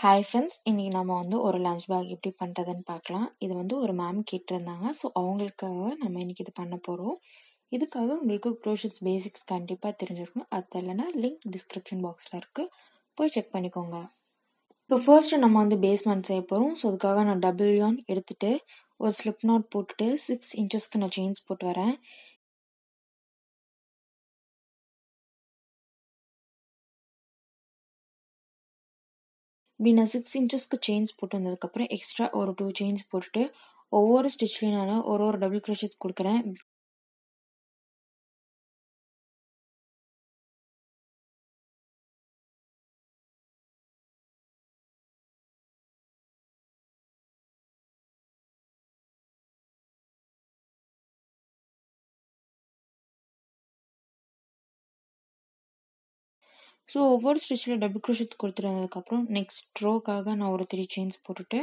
Hi friends இன்றைக்கி நம்ம வந்து ஒரு லஞ்ச் பேக் எப்படி பண்ணுறதுன்னு பார்க்கலாம். இது வந்து ஒரு மேம் கேட்டிருந்தாங்க. ஸோ அவங்களுக்காக நம்ம இன்னைக்கு இது பண்ண போகிறோம் இதுக்காக உங்களுக்கு க்ரோஷன்ஸ் பேசிக்ஸ் கண்டிப்பாக தெரிஞ்சிருக்கணும் அது இல்லைன்னா லிங்க் டிஸ்கிரிப்ஷன் பாக்ஸில் இருக்குது போய் செக் பண்ணிக்கோங்க. இப்போ ஃபர்ஸ்ட்டு நம்ம வந்து பேஸ்மெண்ட் செய்ய போகிறோம் ஸோ அதுக்காக நான் டபுள் யான் எடுத்துகிட்டு ஒரு ஸ்லிப் நாட் போட்டுட்டு சிக்ஸ் இன்ச்சஸ்க்கு நான் செயின்ஸ் போட்டு வரேன். இப்படி நான் சிக்ஸ் இன்ச்சஸ்க்கு செயின்ஸ் போட்டு வந்ததுக்கப்புறம் எக்ஸ்ட்ரா ஒரு டூ செயின்ஸ் போட்டுட்டு ஒவ்வொரு ஸ்டிச்லேயும் நான் ஒரு ஒரு டபுள் க்ரோஷட்ஸ் கொடுக்குறேன் ஸோ ஒவ்வொரு ஸ்டிச்சில் டபுள் க்ரோஷட்ஸ் கொடுத்துட்டு வந்ததுக்கப்புறம் நெக்ஸ்ட் ரோக்காக நான் ஒரு த்ரீ செயின்ஸ் போட்டுட்டு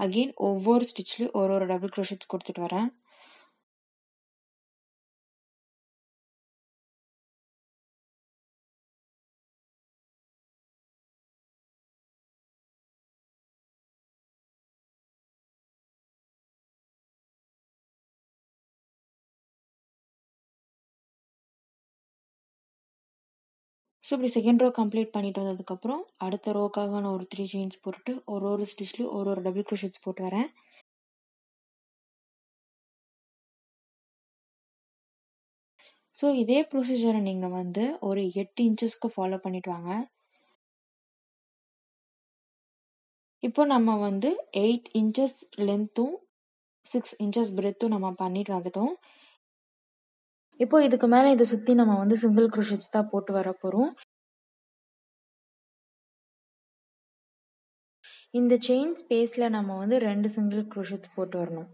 அகெயின் ஒவ்வொரு ஸ்டிச்லேயும் ஒரு ஒரு டபுள் க்ரோஷட்ஸ் கொடுத்துட்டு வரேன். ஸோ இப்படி செகண்ட் ரோ கம்ப்ளீட் பண்ணிட்டு வந்ததுக்கப்புறம் அடுத்த ரோக்காக நான் ஒரு த்ரீ செயின்ஸ் போட்டுட்டு ஒரு ஒரு ஸ்டிச்லேயும் ஒரு ஒரு டபுள் க்ரோஷட்ஸ் போட்டு வரேன். ஸோ இதே ப்ரொசீஜரை நீங்கள் வந்து ஒரு எட்டு இன்ச்சஸ்க்கு ஃபாலோ பண்ணிட்டு வாங்க. இப்போ நம்ம வந்து எயிட் இன்ச்சஸ் லென்த்தும் சிக்ஸ் இன்ச்சஸ் பிரெத்தும் நம்ம பண்ணிட்டு வந்துட்டோம். இப்போ இதுக்கு மேலே இதை சுற்றி நம்ம வந்து சிங்கிள் க்ரோஷட்ஸ் தான் போட்டு வர போகிறோம் இந்த செயின் ஸ்பேஸில் நம்ம வந்து ரெண்டு சிங்கிள் க்ரோஷட்ஸ் போட்டு வரணும்.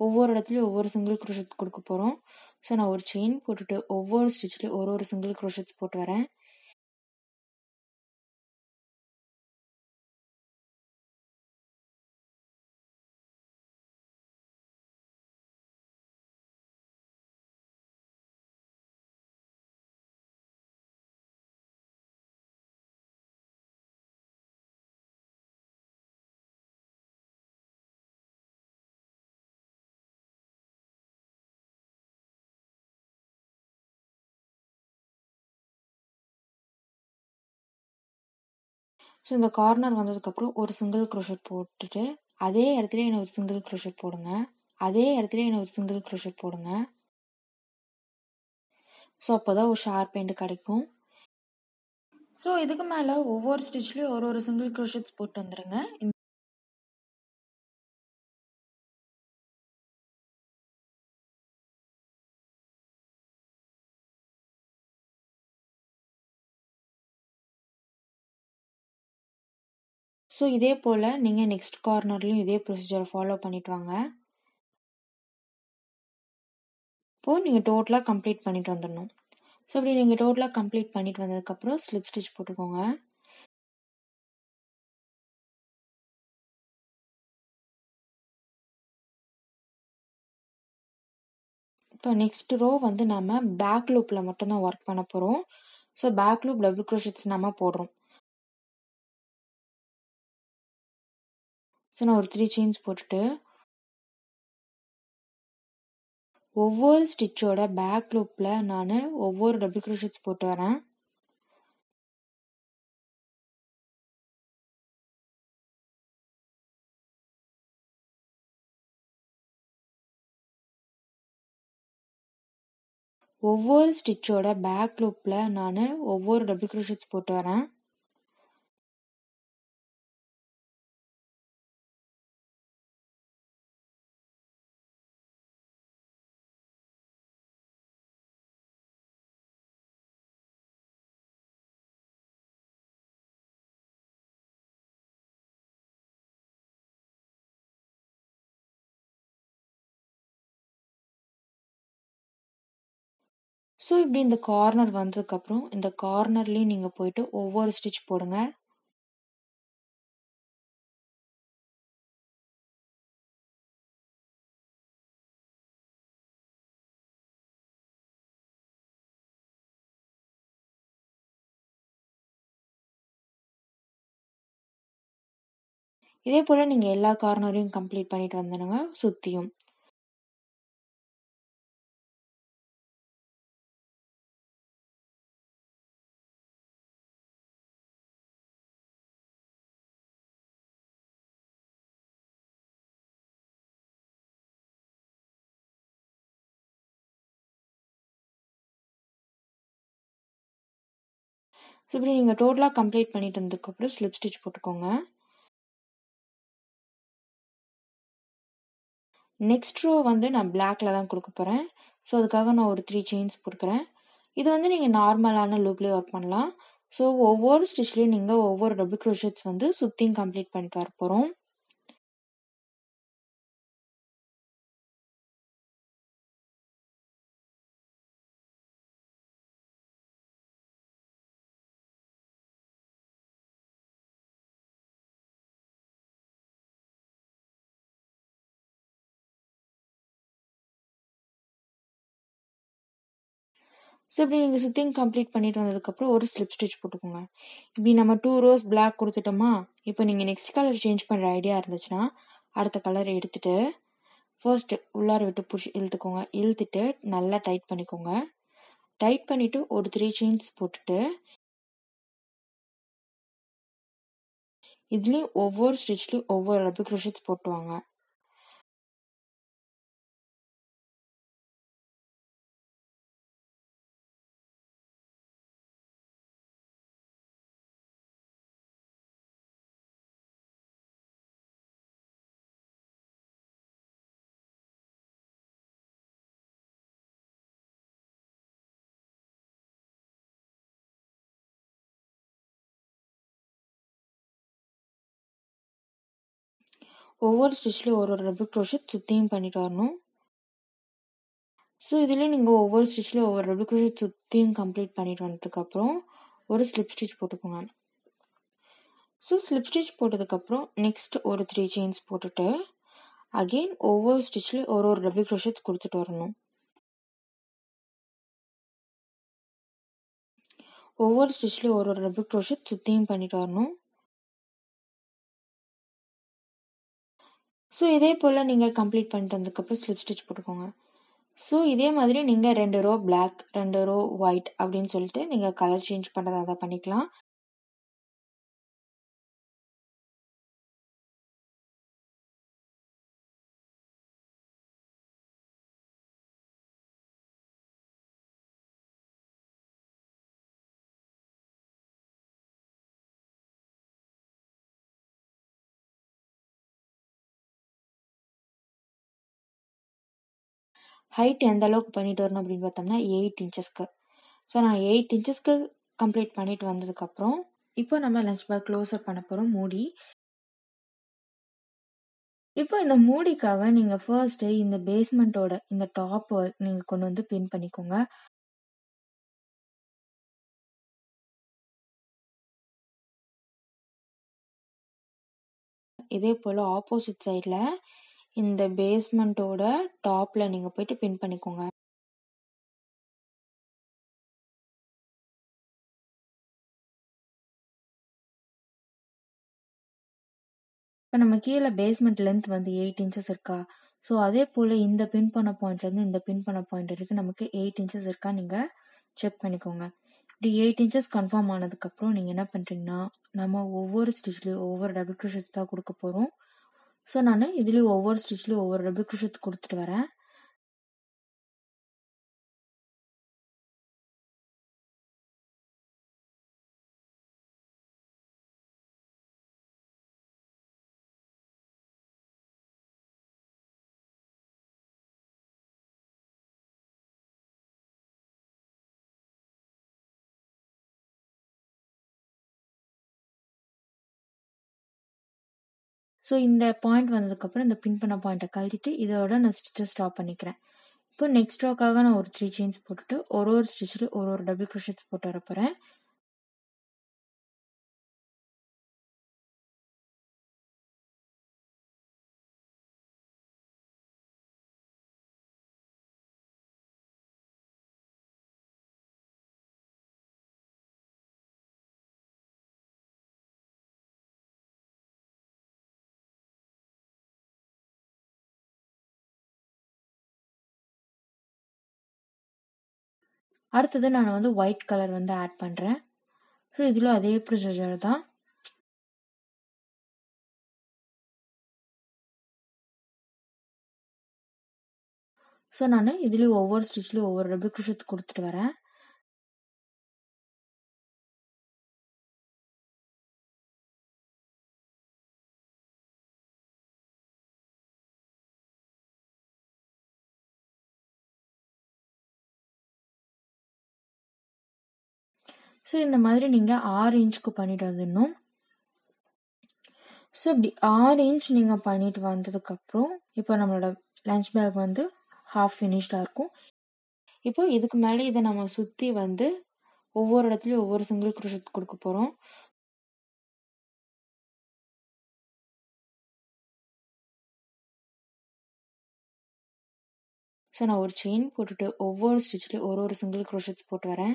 ஒவ்வொரு இடத்துலையும் ஒவ்வொரு சிங்கிள் க்ரோஷட் கொடுக்க போகிறோம் ஸோ நான் ஒரு செயின் போட்டுட்டு ஒவ்வொரு ஸ்டிச்லேயும் ஒரு ஒரு சிங்கிள் க்ரோஷட்ஸ் போட்டு வரேன். ஸோ இந்த கார்னர் வந்ததுக்கப்புறம் ஒரு சிங்கிள் க்ரோஷட் போட்டுட்டு அதே இடத்துல என்ன ஒரு சிங்கிள் க்ரோஷட் போடுங்க. அதே இடத்துல என்ன ஒரு சிங்கிள் க்ரோஷட் போடுங்க. ஸோ அப்போ தான் ஒரு ஷார்ப் எண்டு கிடைக்கும். ஸோ இதுக்கு மேலே ஒவ்வொரு ஸ்டிச்லேயும் ஒரு ஒரு சிங்கிள் க்ரோஷட்ஸ் போட்டு வந்துடுங்க ஸோ இதே போல் நீங்கள் நெக்ஸ்ட் கார்னர்லேயும் இதே ப்ரொசீஜரை ஃபாலோ பண்ணிட்டு வாங்க. இப்போது நீங்கள் டோட்டலாக கம்ப்ளீட் பண்ணிட்டு வந்துடணும். ஸோ அப்படி நீங்கள் டோட்டலாக கம்ப்ளீட் பண்ணிட்டு வந்ததுக்கப்புறம் ஸ்லிப் ஸ்டிச் போட்டுக்கோங்க. இப்போ நெக்ஸ்ட் ரோ வந்து நம்ம பேக் லூப்பில் மட்டும்தான் ஒர்க் பண்ண போகிறோம் so back loop double crochets நம்ம போடுறோம். ஸோ நான் ஒரு த்ரீ செயின்ஸ் போட்டுட்டு ஒவ்வொரு ஸ்டிச்சோட பேக் லூப்பில் நான் ஒவ்வொரு டபுள் க்ரோஷட்ஸ் போட்டு வரேன். ஒவ்வொரு ஸ்டிச்சோட பேக் லூப்பில் நான் ஒவ்வொரு டபுள் க்ரோஷட்ஸ் போட்டு வரேன். ஸோ இப்படி இந்த கார்னர் வந்ததுக்கப்புறம் இந்த கார்னர்லேயும் நீங்கள் போயிட்டு ஒவ்வொரு ஸ்டிச் போடுங்க. இதே போல் நீங்கள் எல்லா கார்னரையும் கம்ப்ளீட் பண்ணிட்டு வந்துடுங்க சுற்றியும் ஸோ இப்படி நீங்கள் டோட்டலாக கம்ப்ளீட் பண்ணிட்டு வந்ததுக்கப்புறம் ஸ்லிப் ஸ்டிச் போட்டுக்கோங்க. நெக்ஸ்ட் ரோ வந்து நான் பிளாக்ல தான் கொடுக்க போகிறேன் ஸோ அதுக்காக நான் ஒரு த்ரீ செயின்ஸ் கொடுக்குறேன் இது வந்து நீங்கள் நார்மலான லூப்லேயே ஒர்க் பண்ணலாம். ஸோ ஒவ்வொரு ஸ்டிச்லேயும் நீங்கள் ஒவ்வொரு டபுள் க்ரோஷட்ஸ் வந்து சுற்றியும் கம்ப்ளீட் பண்ணிட்டு வர போகிறோம் ஸோ இப்படி நீங்கள் சுற்றியும் கம்ப்ளீட் பண்ணிட்டு வந்ததுக்கப்புறம் ஒரு ஸ்லிப் ஸ்டிச் போட்டுக்கோங்க. இப்படி நம்ம டூ ரோஸ் பிளாக் கொடுத்துட்டோமா இப்போ நீங்கள் நெக்ஸ்ட் கலர் சேஞ்ச் பண்ணுற ஐடியா இருந்துச்சுன்னா அடுத்த கலர் எடுத்துட்டு ஃபர்ஸ்ட் உள்ளார விட்டு புஷ் இழுத்துக்கோங்க. இழுத்துட்டு நல்லா டைட் பண்ணிக்கோங்க. டைட் பண்ணிவிட்டு ஒரு த்ரீ செயின்ஸ் போட்டுட்டு இதுலேயும் ஒவ்வொரு ஸ்டிச்லேயும் ஒவ்வொரு ரப்பர் க்ரோஷெட்ஸ் போட்டுவாங்க. ஒவ்வொரு ஸ்டிச்லேயும் ஒரு ஒரு ரெபிக் க்ரோஷெட் சுற்றியும் பண்ணிட்டு வரணும். ஸோ இதுலேயும் நீங்கள் ஒவ்வொரு ஸ்டிச்லேயும் ஒவ்வொரு ரெபிக் க்ரோஷெட் சுற்றியும் கம்ப்ளீட் பண்ணிட்டு வந்ததுக்கப்புறம் ஒரு ஸ்லிப் ஸ்டிச் போட்டுக்கோங்க. ஸோ ஸ்லிப் ஸ்டிச் போட்டதுக்கப்புறம் நெக்ஸ்ட் ஒரு த்ரீ செயின்ஸ் போட்டுட்டு அகெயின் ஒவ்வொரு ஸ்டிச்லேயும் ஒரு ஒரு டபுள் க்ரோஷெட்ஸ் கொடுத்துட்டு வரணும். ஒவ்வொரு ஸ்டிச்லேயும் ஒரு ஒரு டபுள் க்ரோஷெட் சுற்றியும் பண்ணிட்டு வரணும். ஸோ இதே போல் நீங்கள் கம்ப்ளீட் பண்ணிட்டு வந்ததுக்கப்புறம் ஸ்லிப் ஸ்டிச் போட்டுக்கோங்க. ஸோ இதே மாதிரி நீங்கள் ரெண்டு ரோ பிளாக் ரெண்டு ரோ ஒயிட் அப்படின்னு சொல்லிட்டு நீங்கள் கலர் சேஞ்ச் பண்ணுறதா அதை பண்ணிக்கலாம். ஹைட் எந்த அளவுக்கு பண்ணிட்டு வரணும் அப்படின்னு பார்த்தோம்னா எயிட் இன்ச்சஸ்க்கு ஸோ நான் எயிட் இன்ச்சஸ்க்கு கம்ப்ளீட் பண்ணிட்டு வந்ததுக்கப்புறம் இப்போ நம்ம லஞ்ச் பேக் க்ளோஸ் அப் பண்ண போகிறோம் மூடி. இப்போ இந்த மூடிக்காக நீங்கள் ஃபர்ஸ்ட்டு இந்த பேஸ்மெண்ட்டோட இந்த டாப் நீங்கள் கொண்டு வந்து பின் பண்ணிக்கோங்க. இதே போல் ஆப்போசிட் சைடில் இந்த பேஸ்மெண்ட்டோட டாப்பில் நீங்கள் போயிட்டு பின் பண்ணிக்கோங்க. இப்போ நம்ம கீழே பேஸ்மெண்ட் லென்த் வந்து எயிட் இன்ச்சஸ் இருக்கா? ஸோ அதே போல் இந்த பின் பண்ண பாயிண்ட்லேருந்து இந்த பின் பண்ண பாயிண்ட் வரைக்கும் நமக்கு எயிட் இன்ச்சஸ் இருக்கா? நீங்கள் செக் பண்ணிக்கோங்க. இப்படி எயிட் இன்ச்சஸ் கன்ஃபார்ம் ஆனதுக்கப்புறம் நீங்கள் என்ன பண்ணுறீங்கன்னா நம்ம ஒவ்வொரு ஸ்டிச்லேயும் ஒவ்வொரு டபுள் க்ரோஷஸ் தான் கொடுக்க போகிறோம் ஸோ நான் இதுலேயும் ஒவ்வொரு ஸ்டிச்லேயும் ஒவ்வொரு டபுள் க்ரோஷெட்ஸ் கொடுத்துட்டு வரேன். ஸோ இந்த பாயிண்ட் வந்ததுக்கப்புறம் இந்த பின் பண்ண பாயிண்ட்டை கழட்டிட்டு இதோட நான் ஸ்டிச்சை ஸ்டாப் பண்ணிக்கிறேன். இப்போ நெக்ஸ்ட் ரோக்காக நான் ஒரு த்ரீ செயின்ஸ் போட்டுட்டு ஒரு ஒரு ஸ்டிச்சில் ஒரு ஒரு டபுள் க்ரோஷெட்ஸ் போட்டு வரப்போகிறேன் அடுத்தது நான் வந்து ஒயிட் கலர் வந்து ஆட் பண்ணுறேன் ஸோ இதில் அதே ப்ரொசீஜர் தான். ஸோ நான் இதுலேயும் ஒவ்வொரு ஸ்டிச்லேயும் ஒவ்வொரு டபுள் குரோஷட் கொடுத்துட்டு வரேன். ஸோ இந்த மாதிரி நீங்கள் ஆறு இன்ச்சுக்கு பண்ணிட்டு வந்துடணும். ஸோ இப்படி ஆறு இன்ச் நீங்கள் பண்ணிட்டு வந்ததுக்கப்புறம் இப்போ நம்மளோட லஞ்ச் பேக் வந்து ஹாஃப் ஃபினிஷ்டாக இருக்கும். இப்போ இதுக்கு மேலே இதை நம்ம சுற்றி வந்து ஒவ்வொரு இடத்துலையும் ஒவ்வொரு சிங்கிள் குரோஷட் கொடுக்க போகிறோம் ஸோ நான் ஒரு செயின் போட்டுட்டு ஒவ்வொரு ஸ்டிச்லேயும் ஒரு ஒரு சிங்கிள் குரோஷட்ஸ் போட்டு வரேன்.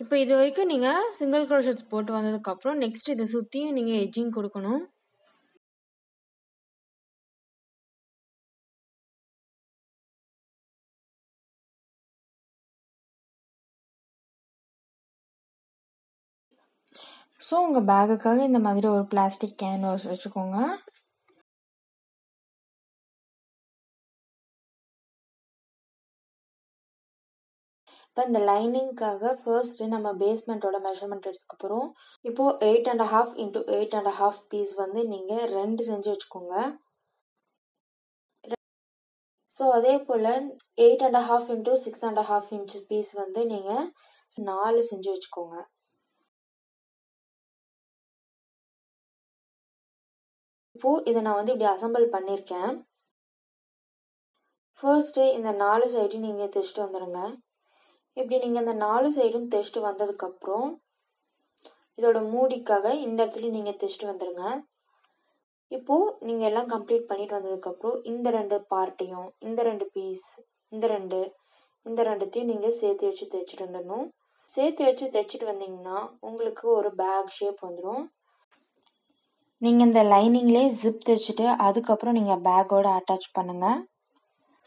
இப்போ இது வரைக்கும் நீங்கள் சிங்கிள் க்ரோஷட்ஸ் போட்டு வந்ததுக்கப்புறம் நெக்ஸ்ட் இதை சுற்றியும் நீங்கள் எட்ஜிங் கொடுக்கணும். ஸோ உங்கள் பேகுக்காக இந்த மாதிரி ஒரு பிளாஸ்டிக் கேன்வாஸ் வச்சுக்கோங்க. இப்போ இந்த லைனிங்க்காக ஃபர்ஸ்ட் நம்ம பேஸ்மெண்ட்டோட மெஷர்மெண்ட் எடுத்துக்க போகிறோம் இப்போது eight and half into eight and half piece வந்து நீங்கள் ரெண்டு செஞ்சு வச்சுக்கோங்க. ஸோ அதே போல் eight and half into six and half inch piece வந்து நீங்கள் நாலு செஞ்சு வச்சுக்கோங்க. இப்போது இதை நான் வந்து இப்படி அசம்பிள் பண்ணியிருக்கேன். ஃபர்ஸ்ட்டு இந்த நாலு சைடு நீங்கள் தைச்சிட்டு வந்துடுங்க இப்படி நீங்கள் இந்த நாலு சைடும் தைச்சிட்டு வந்ததுக்கப்புறம் இதோட மூடிக்காக இந்த இடத்துல நீங்கள் தைச்சிட்டு வந்துடுங்க இப்போது நீங்கள் எல்லாம் கம்ப்ளீட் பண்ணிட்டு வந்ததுக்கப்புறம் இந்த ரெண்டு பார்ட்டையும் இந்த ரெண்டு பீஸ் இந்த ரெண்டு இந்த ரெண்டுத்தையும் நீங்கள் சேர்த்து வச்சு தைச்சிட்டு வந்துடணும். சேர்த்து வச்சு தைச்சிட்டு வந்தீங்கன்னா உங்களுக்கு ஒரு பேக் ஷேப் வந்துடும் நீங்கள் இந்த லைனிங்லேயே ஜிப் தைச்சிட்டு அதுக்கப்புறம் நீங்கள் பேக்கோடு அட்டாச் பண்ணுங்கள்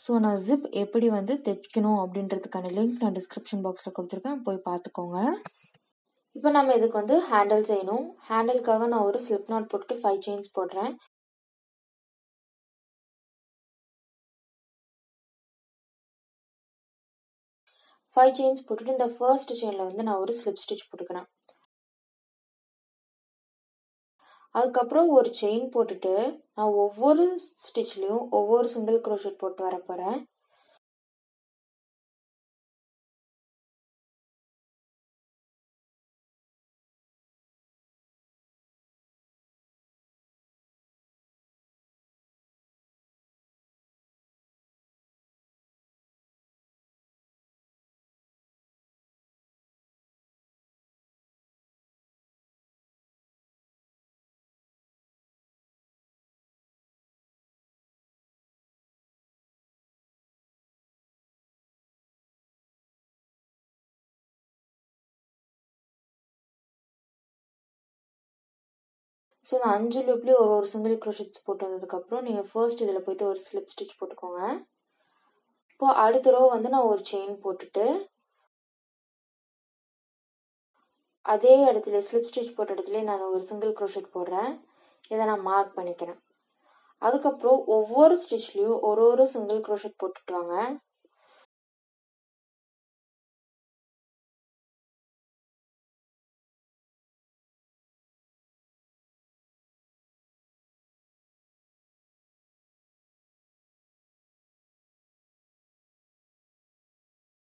ஸோ நான் ஜிப் எப்படி வந்து தைக்கணும் அப்படின்றதுக்கான லிங்க் நான் டிஸ்கிரிப்ஷன் பாக்ஸில் கொடுத்துருக்கேன். போய் பார்த்துக்கோங்க. இப்போ நம்ம இதுக்கு வந்து ஹேண்டில் செய்யணும். ஹேண்டிலுக்காக நான் ஒரு ஸ்லிப் நாட் போட்டுட்டு ஃபைவ் செயின்ஸ் போடுறேன். ஃபைவ் செயின்ஸ் போட்டுட்டு இந்த ஃபர்ஸ்ட் செயினில் வந்து நான் ஒரு ஸ்லிப் ஸ்டிச் போட்டுக்கிறேன். அதுக்கப்புறம் ஒரு செயின் போட்டுட்டு நான் ஒவ்வொரு ஸ்டிச்லேயும் ஒவ்வொரு சிங்கிள் க்ரோஷட் போட்டு வர போகிறேன் ஸோ இந்த அஞ்சு லூப்லேயும் ஒரு ஒரு சிங்கிள் க்ரோஷட்ஸ் போட்டு வந்ததுக்கப்புறம் நீங்கள் ஃபர்ஸ்ட் இதில் போயிட்டு ஒரு ஸ்லிப் ஸ்டிச் போட்டுக்கோங்க. இப்போ அடுத்த ரோ வந்து நான் ஒரு செயின் போட்டுட்டு அதே இடத்துல ஸ்லிப் ஸ்டிச் போட்ட இடத்துல நான் ஒரு சிங்கிள் க்ரோஷட் போடுறேன். இதை நான் மார்க் பண்ணிக்கிறேன். அதுக்கப்புறம் ஒவ்வொரு ஸ்டிச்லேயும் ஒரு ஒரு சிங்கிள் க்ரோஷட் போட்டுட்டு வாங்க.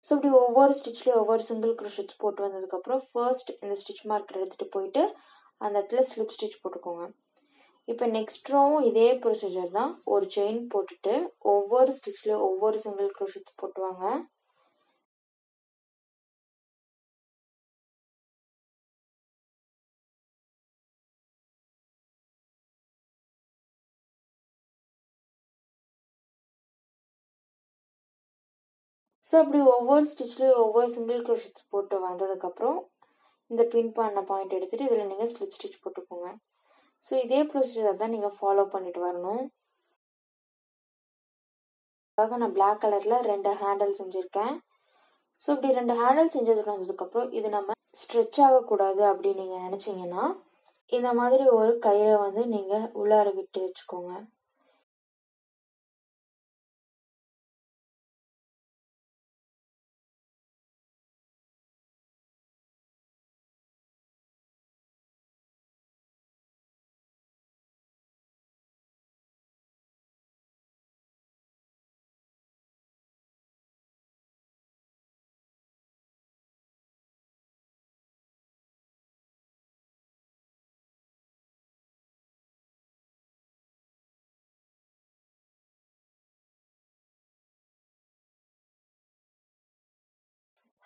ஸோ இப்படி ஒவ்வொரு ஸ்டிச்லேயும் ஒவ்வொரு சிங்கிள் க்ரோஷட்ஸ் போட்டு வந்ததுக்கப்புறம் ஃபர்ஸ்ட் இந்த ஸ்டிச் மார்க்கர் எடுத்துகிட்டு போயிட்டு அந்த இடத்துல ஸ்லிப் ஸ்டிச் போட்டுக்கோங்க. இப்போ நெக்ஸ்ட் ரோவும் இதே ப்ரொசீஜர் தான். ஒரு செயின் போட்டுட்டு ஒவ்வொரு ஸ்டிச்லேயும் ஒவ்வொரு சிங்கிள் க்ரோஷட்ஸ் போட்டுவாங்க. ஸோ அப்படி ஒவ்வொரு ஸ்டிச்லேயும் ஒவ்வொரு சிங்கிள் க்ரோஷட்ஸ் போட்டு வந்ததுக்கப்புறம் இந்த பின் பண்ண பாயிண்ட் எடுத்துகிட்டு இதில் நீங்கள் ஸ்லிப் ஸ்டிச் போட்டுக்கோங்க. ஸோ இதே ப்ரொசீஜர் தான் நீங்கள் ஃபாலோ பண்ணிட்டு வரணும். அதுக்காக நான் பிளாக் கலரில் ரெண்டு ஹேண்டில் செஞ்சுருக்கேன். ஸோ இப்படி ரெண்டு ஹேண்டில் செஞ்சதுக்கு வந்ததுக்கப்புறம் இது நம்ம ஸ்ட்ரெச் ஆகக்கூடாது அப்படின்னு நீங்கள் நினச்சிங்கன்னா இந்த மாதிரி ஒரு கயிறை வந்து நீங்கள் உள்ளார விட்டு வச்சுக்கோங்க.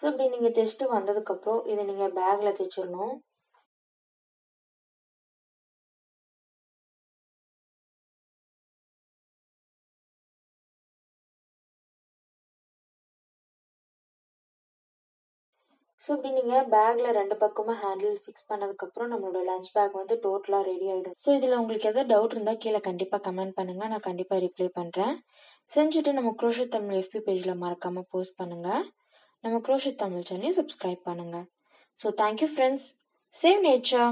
ஸோ இப்படி நீங்கள் தைச்சிட்டு வந்ததுக்கப்புறம் இதை நீங்கள் பேக்கில் தைச்சிடணும். ஸோ இப்படி நீங்கள் பேக்கில் ரெண்டு பக்கமும் ஹேண்டில் ஃபிக்ஸ் பண்ணதுக்கப்புறம் நம்மளோட லஞ்ச் பேக் வந்து டோட்டலாக ரெடி ஆகிடும் ஸோ இதில் உங்களுக்கு எதாவது டவுட் இருந்தால் கீழே கண்டிப்பாக கமெண்ட் பண்ணுங்கள் நான் கண்டிப்பாக ரிப்ளை பண்ணுறேன் செஞ்சுட்டு நம்ம குரோஷத் தமிழ் எஃபி பேஜில் மறக்காமல் போஸ்ட் பண்ணுங்கள் நம்ம குரோஷத் தமிழ் சேனலையும் சப்ஸ்கிரைப் பண்ணுங்கள் so thank you friends save nature